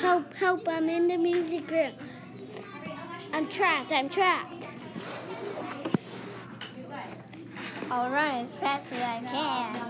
Help, help, I'm in the music room. I'm trapped, I'm trapped. I'll run as fast as I can.